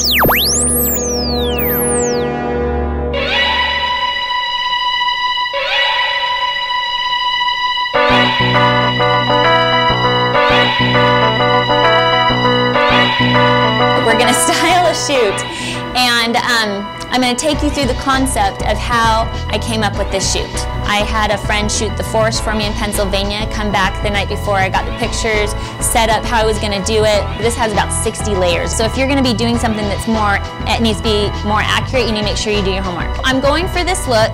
Thank you. I'm going to take you through the concept of how I came up with this shoot. I had a friend shoot the forest for me in Pennsylvania, come back the night before I got the pictures, set up how I was going to do it. This has about 60 layers, so if you're going to be doing something that's more, it needs to be more accurate, you need to make sure you do your homework. I'm going for this look,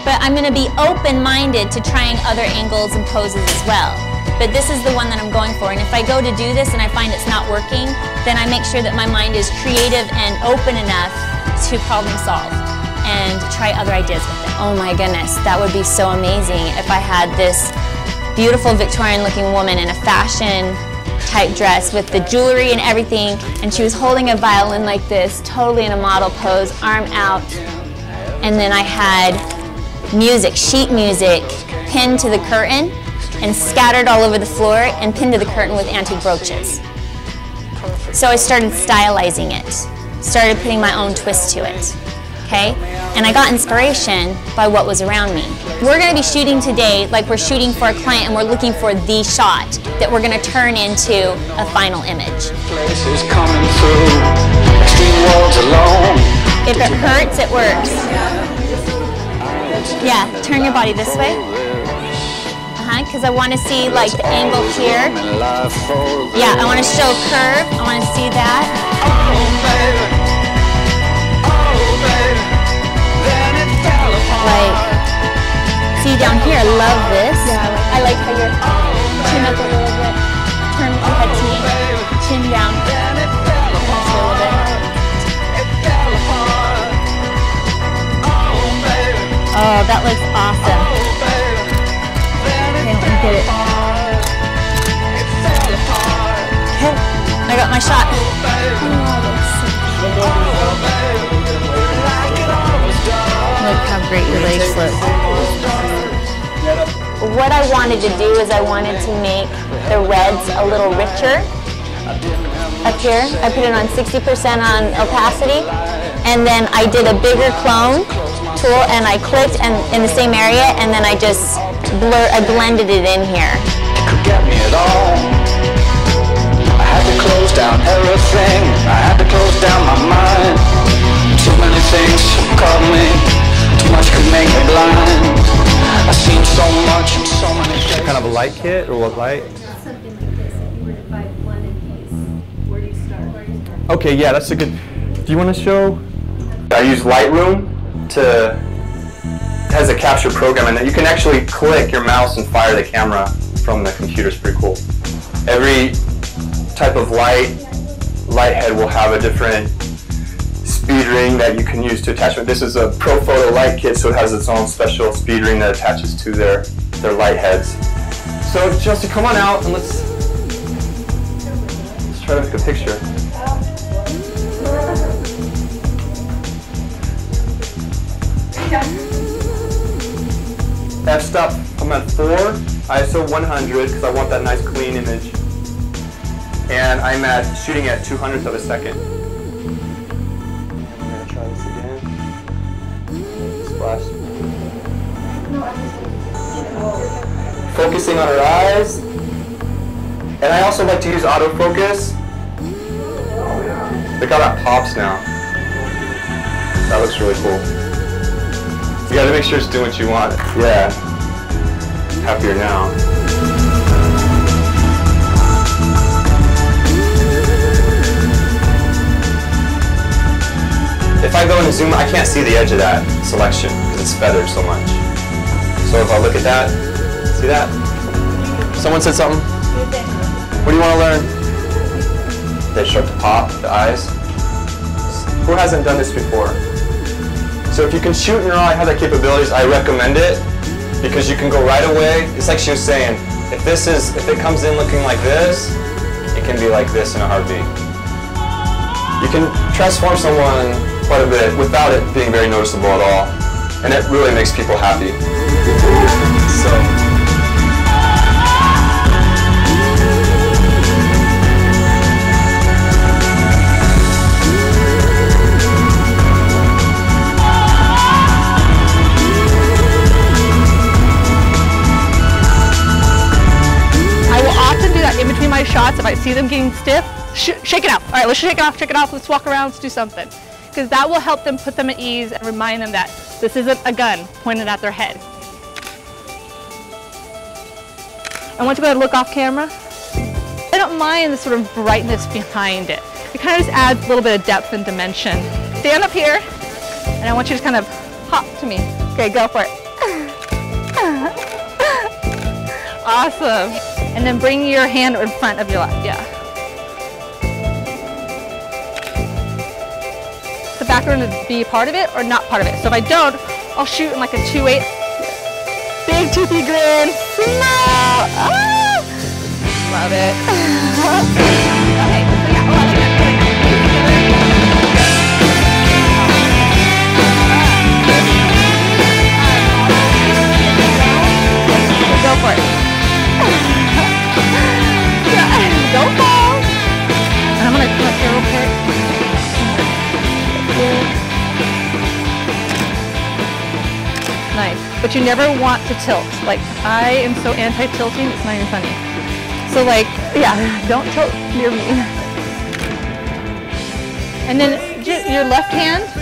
but I'm going to be open-minded to trying other angles and poses as well but this is the one that I'm going for. And if I go to do this and I find it's not working, then I make sure that my mind is creative and open enough to problem solve and try other ideas with it. Oh my goodness, that would be so amazing if I had this beautiful Victorian looking woman in a fashion type dress with the jewelry and everything and she was holding a violin like this, totally in a model pose, arm out. And then I had music, sheet music, pinned to the curtain and scattered all over the floor and pinned to the curtain with antique brooches. So I started stylizing it, started putting my own twist to it, okay? And I got inspiration by what was around me. We're gonna be shooting today like we're shooting for a client and we're looking for the shot that we're gonna turn into a final image. If it hurts, it works. Yeah, turn your body this way Uh-huh, because I want to see like the angle here. Yeah, I want to show curve. I want to see that. Like, see down here, I love this. Yeah, I like how you're chin up a little bit, turn your head to me, chin down. A little bit. Oh, that looks awesome. Okay, let me get it. Okay, I got my shot. Your. What I wanted to do is I wanted to make the reds a little richer. Up here, I put it on 60% on opacity, and then I did a bigger clone tool and I clicked and in the same area and then I just blur I blended it in here. Much could make me blind. I've seen so much in so many places. Kind of a light kit or what light? something like this, if you were to buy one in piece, where do you start? Where do you start? Okay, yeah, that's a good. Do you want to show? I use Lightroom to it has a capture program and you can actually click your mouse and fire the camera from the computer. It's pretty cool. Every type of light light head will have a different speed ring that you can use to attach it. This is a Profoto light kit, so it has its own special speed ring that attaches to their their light heads. So Chelsea, come on out and let's let's try to make a picture. F-stop, I'm at 4, ISO 100, because I want that nice clean image. And I'm at shooting at 200th of a second. Focusing on her eyes. And I also like to use autofocus. Look how that pops now. That looks really cool. You gotta make sure it's doing what you want. Yeah. Happier now. If I go into zoom, I can't see the edge of that selection because it's feathered so much. So if I look at that, see that? Someone said something? What do you want to learn? They start to pop, the eyes. Who hasn't done this before? So if you can shoot in your eye, have that capabilities, I recommend it because you can go right away. It's like she was saying, if this is, if it comes in looking like this, it can be like this in a heartbeat. You can transform someone quite a bit without it being very noticeable at all. And it really makes people happy. So. my shots, if I see them getting stiff, sh shake it out. All right, let's shake it off, shake it off, let's walk around, let's do something. Because that will help them put them at ease and remind them that this isn't a gun pointed at their head. I want you to go ahead and look off camera. I don't mind the sort of brightness behind it. It kind of just adds a little bit of depth and dimension. Stand up here, and I want you to kind of hop to me. Okay, go for it. awesome. And then bring your hand in front of your left, yeah. The background to be part of it or not part of it. So if I don't, I'll shoot in like a 2-8. Big toothy grin. Smile. Ah! Love it. Nice. But you never want to tilt. Like, I am so anti-tilting, it's not even funny. So like, yeah, don't tilt near me. And then your left hand.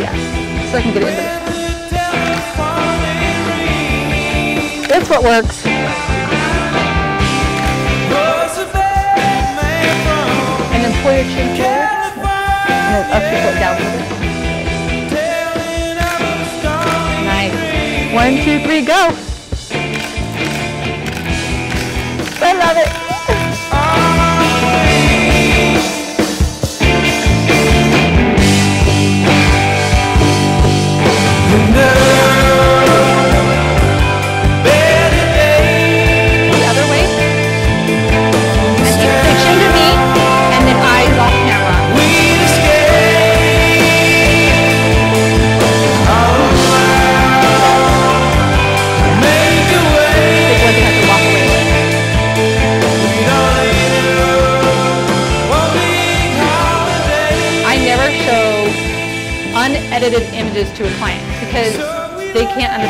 yeah, so I can get into this. That's what works. And then pull your chin down. Nice. One, two, three, go. I love it.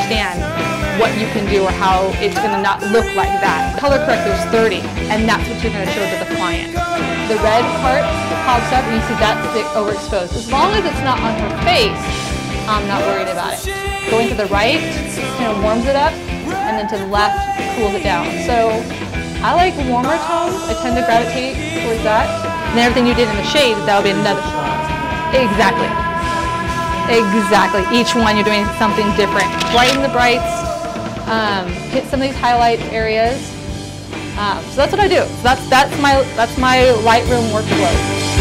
Understand what you can do or how it's going to not look like that. Color corrector is 30, and that's what you're going to show to the client. The red part pops up, and you see that's overexposed. As long as it's not on her face, I'm not worried about it. Going to the right kind of warms it up, and then to the left cools it down. So I like warmer tones. I tend to gravitate towards that. And everything you did in the shade, that would be another. Exactly. Exactly. Each one you're doing something different. Brighten the brights. Um, hit some of these highlight areas. Um, so that's what I do. That's that's my that's my Lightroom workflow.